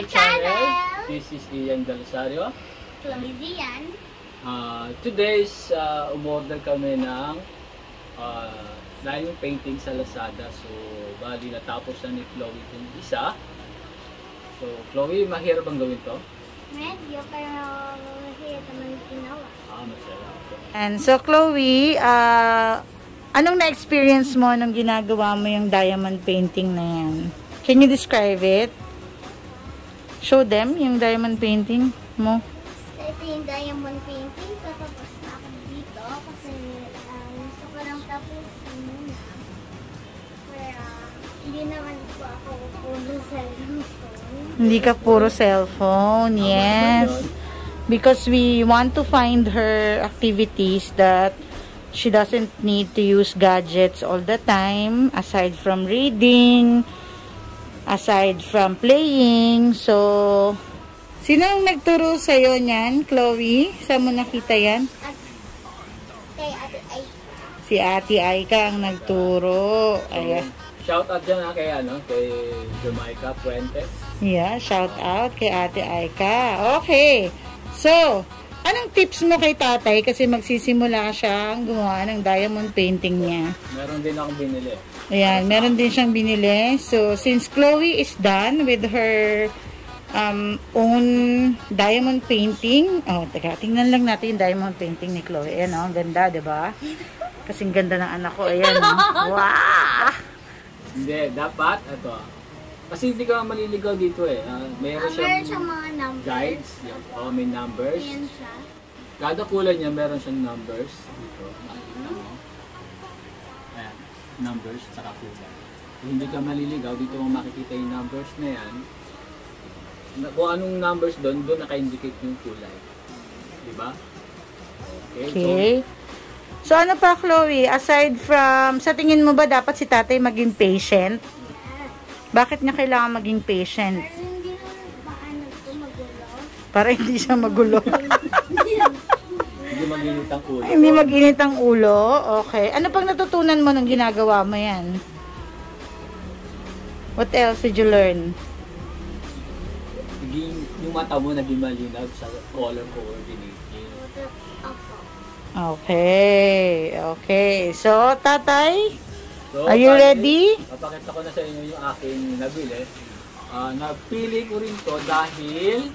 This is Ian Galisario. Chloe Zian. Uh, today's uh, umorder kami ng uh, diamond painting sa Lazada. So, bali natapos na ni Chloe itong isa. So, Chloe, mahirap bang gawin to? Medyo, pero mahirap naman ginawa. Ah, masarap. And so, Chloe, ah, anong na-experience mo nung ginagawa mo yung diamond painting na yan? Can you describe it? Show them yung diamond painting mo. Ito yung diamond painting. Tatapos na ako dito kasi uh, gusto ko lang tapusin muna. Pero hindi naman po ako puno sa cellphone. Hindi ka puro cellphone. Yes. Because we want to find her activities that she doesn't need to use gadgets all the time aside from reading, aside from playing. So, sino ang nagturo sa'yo niyan, Chloe? Saan mo nakita yan? Kay ate ay Si Ate Aika ang nagturo. Ayan. Shout out dyan ha kay, ano, kay Jamaica Fuentes. Yeah, shout out kay Ate Aika. Okay. So, anong tips mo kay tatay? Kasi magsisimula siyang gumawa ng diamond painting niya. Meron din akong binili. Ayan, meron din siyang binili. So, since Chloe is done with her um, own diamond painting. Oh, teka, tingnan lang natin yung diamond painting ni Chloe. Ayan, oh, ang ganda, di ba? Kasing ganda ng anak ko. Ayan, oh. Wow! Hindi, dapat, ito. Kasi hindi ka maliligaw dito eh. Ah, Ah, meron meron siyang siyang mga numbers. guides. Yan. Oh, may numbers. Ayan siya. Kada kulay niya meron siyang numbers dito. Makikita mo. Numbers tsaka kulay. Kung hindi ka maliligaw, dito mo makikita yung numbers na yan. Na- Kung anong numbers doon, doon naka-indicate yung kulay. Diba? Okay. Okay. So, ano pa, Chloe? Aside from, sa tingin mo ba dapat si tatay maging patient? Bakit niya kailangan maging patient? Pero hindi nagto magulo. Para hindi siya magulo. Mag-init ang kulay. hindi mag-init ang ulo. Okay. Ano pang natutunan mo nung ginagawa mo yan? What else did you learn? Naging, yung mata mo naging malinaw sa color coordinating. Okay. Okay. So, tatay, So, are you ready? Papakita ko na sa inyo yung aking nabili. Ah, napili ko rin to dahil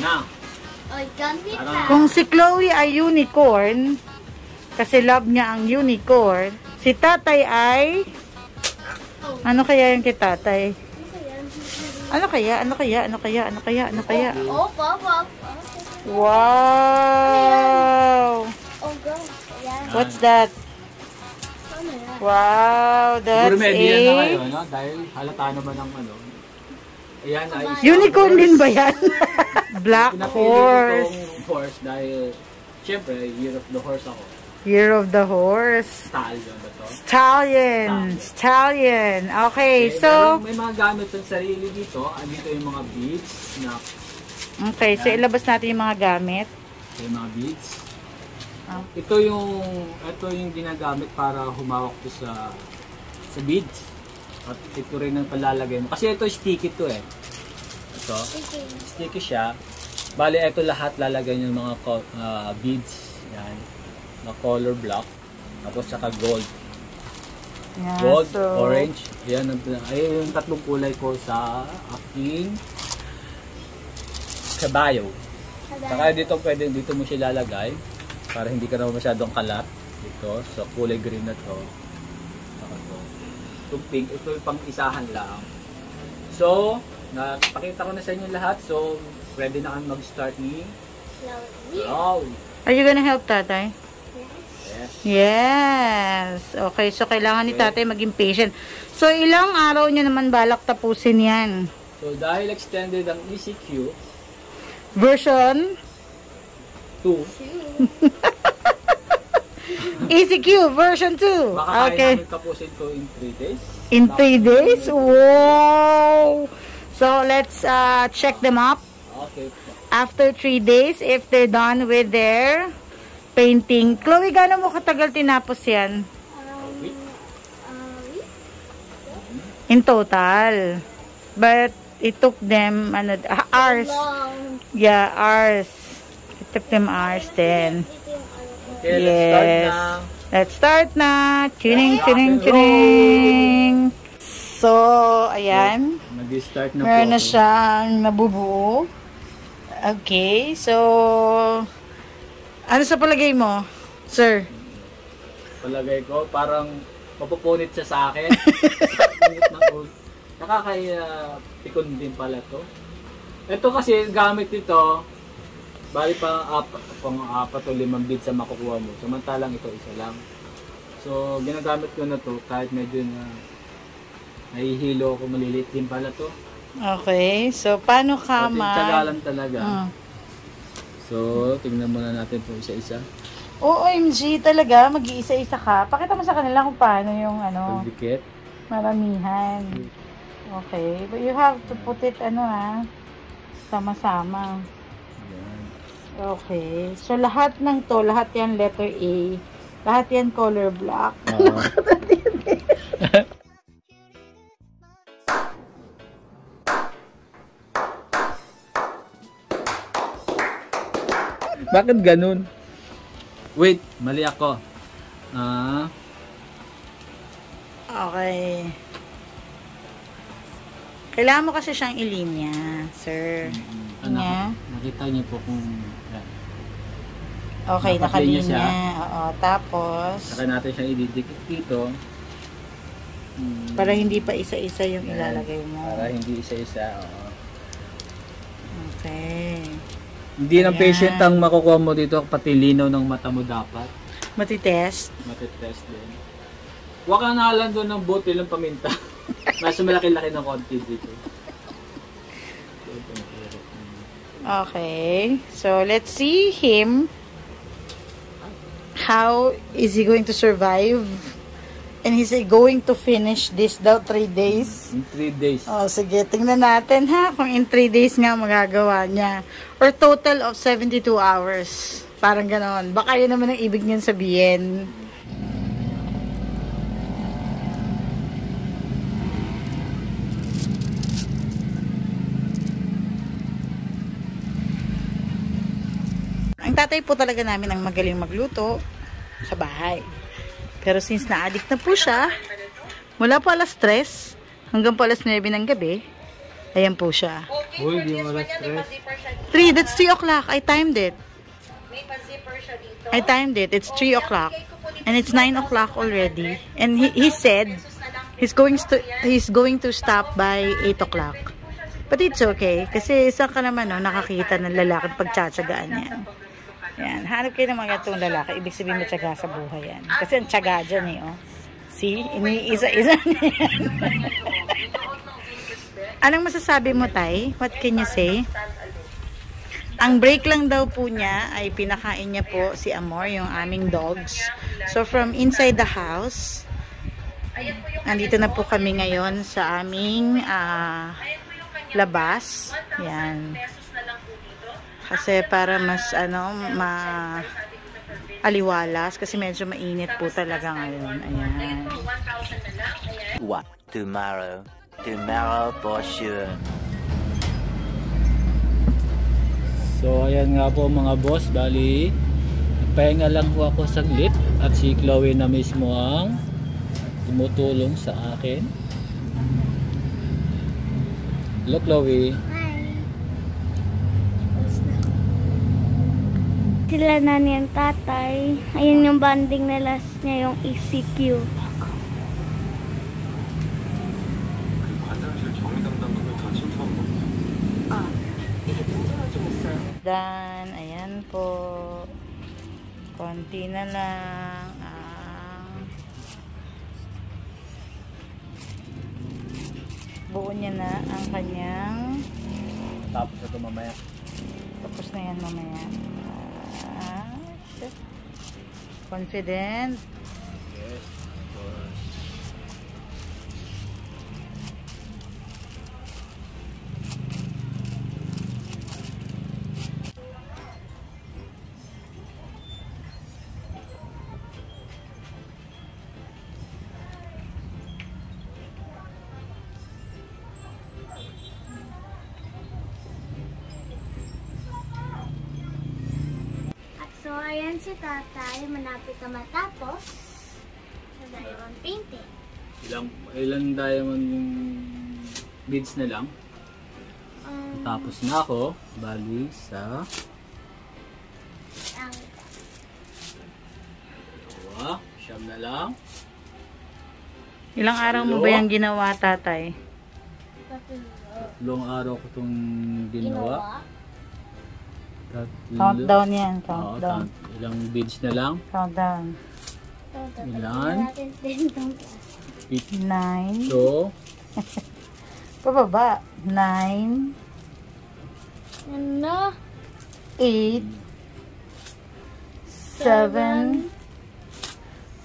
na, Ano? Kung si Chloe ay unicorn, kasi love niya ang unicorn, si tatay ay, Oh, ano kaya yung kay tatay? ano? Ano kaya? Ano kaya? Ano kaya? Ano kaya? Ano kaya? Opo, opo. Wow! Oh, go. Ayan. What's that? Ano? Wow! That's siguro may idea na kayo, no? Dahil halata naman ang ano. Ayan ay isang Unicorn horse. din ba yan? Black ko horse. itong horse dahil, syempre, year of the horse ako. Year of the horse. Stallion ba to? Stallion. Stallion. Okay, so... meron- may mga gamit sa sarili dito. Andito yung mga beads na Okay, so ilabas natin yung mga gamit. yung mga beads. Ah. Ito yung ito yung ginagamit para humawak to sa sa beads. At ito rin ang palalagay mo. Kasi ito sticky to eh. Ito, Okay. sticky siya. Bali, ito lahat lalagay yung mga co- ah, beads. Yan. Na color block. Tapos saka gold. Yan, Gold, so, orange. Yan ang ay yung tatlong kulay ko sa aking kabayo. Saka dito pwede dito mo siya lalagay para hindi ka naman masyadong kalat dito sa kulay green na to. Pink, ito yung pang isahan lang. So, napakita ko na sa inyo lahat. So, ready na kami mag-start ni. Wow! Are you gonna help tatay? Yes. Yes. Okay, so kailangan ni tatay maging patient. So, ilang araw niya naman balak tapusin yan? So, dahil extended ang ECQ Version? to, ECQ, version 2. baka kaya Okay. namin tapusin to in 3 days. In 3 days? Wow! So, let's uh, check them up. Okay. After 3 days, if they're done with their painting. Chloe, gano'n mo katagal tinapos yan? Um, wait. In total. But, it took them, ano, hours. Yeah, hours. It took them hours then. Okay, let's start Yes. na. Let's start na. Tuning, tuning, tuning. So, ayan. Mag-start na po Meron na siyang nabubuo. Okay, so... Ano sa palagay mo, sir? Palagay ko, parang mapupunit siya sa akin. Nakakaya pikon din pala to. Ito kasi gamit ito, bali pa apat, pang apat o limang bits ang makukuha mo. Samantalang ito isa lang. So, ginagamit ko na to kahit medyo na nahihilo ako, maliliit din pala to. Okay, so paano ka Pati mag... tsagalan talaga. Mm. So, tingnan muna natin po isa-isa. OMG talaga, mag-iisa-isa ka. Pakita mo sa kanila kung paano yung ano, Pagdikit. maramihan. Okay, but you have to put it ano ha, sama-sama. Okay, so lahat ng to, lahat yan letter A, lahat yan color black. Oo. Bakit ganun? Wait, mali ako. Ah, Okay. Kailangan mo kasi siyang ilinya, sir. ano, Niya? nakita niyo po kung. Okay, Dapat linya siya. nakalinya. Oo, tapos, Saka natin siya ididikit dito. Hmm, para hindi pa isa-isa yung yan. ilalagay mo. Para hindi isa-isa. oo. Okay. Hindi ng Ayan. patient ang makukuha mo dito, pati linaw ng mata mo dapat. Matitest. Matitest din. Huwag ka nalang doon ng butil ng paminta. Mas malaki-laki ng konti dito. Okay. So, let's see him. How is he going to survive? And he's going to finish this daw 3 days. In 3 days. Oh, sige. Tingnan natin ha kung in 3 days nga magagawa niya. Or total of 72 hours. Parang ganon. Baka yun naman ang ibig niyan sabihin. Tatay po talaga namin ang magaling magluto sa bahay. Pero since na-addict na po siya, mula po alas 3 hanggang po alas 9 ng gabi, ayan po siya. Uy, di mo alas stress. 3, that's 3 o'clock. I timed it. I timed it. It's 3 o'clock. And it's 9 o'clock already. And he, he said he's going to he's going to stop by 8 o'clock. But it's okay. Kasi isa ka naman no, nakakita ng lalaki pagtsatsagaan yan. Yan. Hanap kayo ng mga itong lalaki. Ibig sabihin mo tsaga sa buhay yan. Kasi ang tsaga dyan eh. Oh. See? Iniisa-isa niya. Anong masasabi mo, Tay? What can you say? Ang break lang daw po niya ay pinakain niya po si Amor, yung aming dogs. So from inside the house, andito na po kami ngayon sa aming ah, labas. Yan. Kasi para mas ano, ma aliwalas kasi medyo mainit po talaga ngayon. Ayan. What? Tomorrow. Tomorrow for sure. So, ayan nga po mga boss. Bali, nagpahinga lang po ako saglit. At si Chloe na mismo ang tumutulong sa akin. Hello, Chloe. Hi. Tapos na. Sila nani ang tatay. Ayun yung banding na last niya, yung ECQ. Dan, ayan po. Konti na lang. ang buo niya na ang kanyang Tapos ito mamaya. tapos na yan mamaya. Confident. So, ayan si tatay. Malapit na matapos sa diamond painting. Ilang, ilang diamond yung beads na lang. Um, Tapos na ako. Bali sa ang dalawa. Siyam na lang. Ilang araw mo ba yung ginawa, tatay? tatlo. Long araw ko itong ginawa. Ginawa. Countdown yan, Oo, countdown. count. Ilang beads na lang. Countdown. So, Ilan? itong Nine. Ito. Pababa. Nine. Ano? Eight. Seven.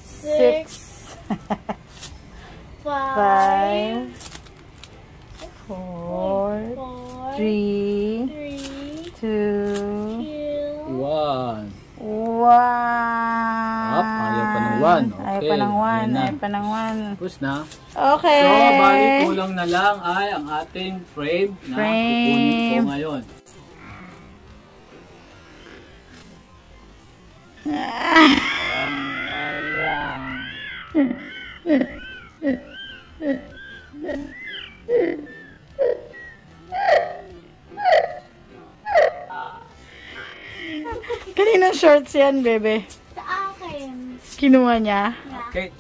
Six. Five. Five. Four. Four. Three. Three. Two. Two. One. One. Up, ayaw pa ng one. Ayaw Okay, pa ng one. ayan na. Ayaw pa ng one. Tapos na. Okay. So, bali kulang na lang ay ang ating frame na Frame. kukunin ko ngayon. Kaninang shorts yan, bebe? Sa akin. Kinuha niya? Okay.